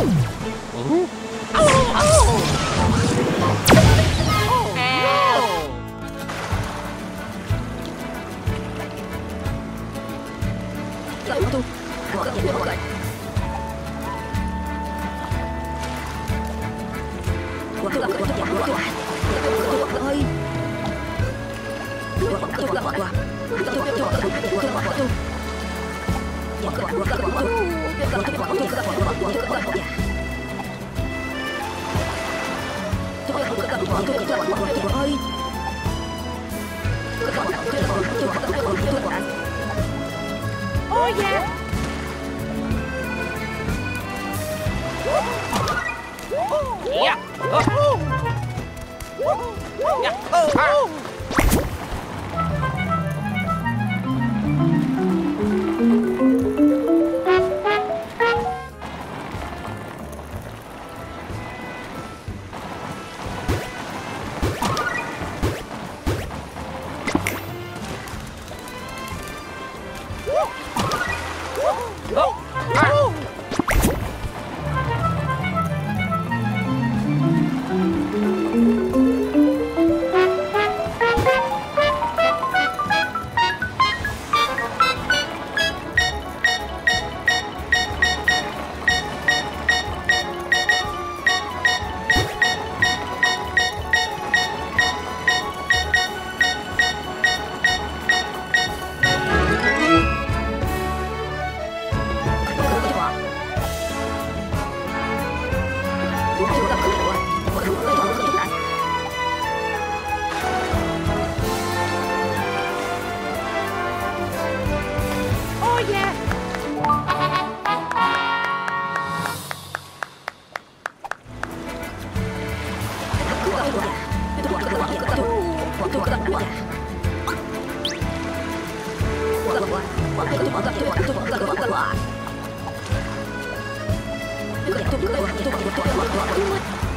Tôi Oh yeah! Yeah. Yeah. Ah. Oh yeah!